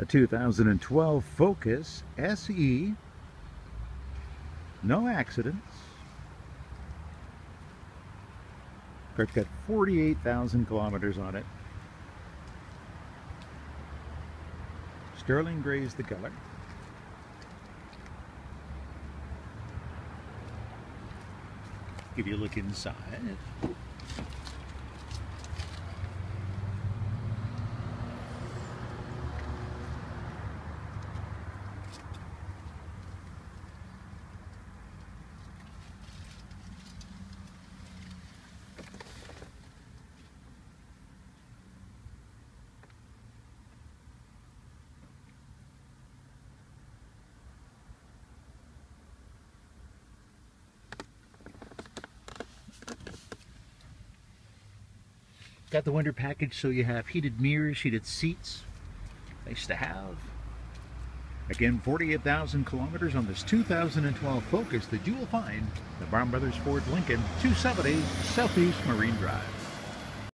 A 2012 Focus SE. No accidents. Car's got 48,000 kilometers on it. Sterling gray is the color. Give you a look inside. Got the winter package so you have heated mirrors, heated seats. Nice to have. Again, 48,000 kilometers on this 2012 Focus that you will find the Brown Brothers Ford Lincoln 270 Southeast Marine Drive.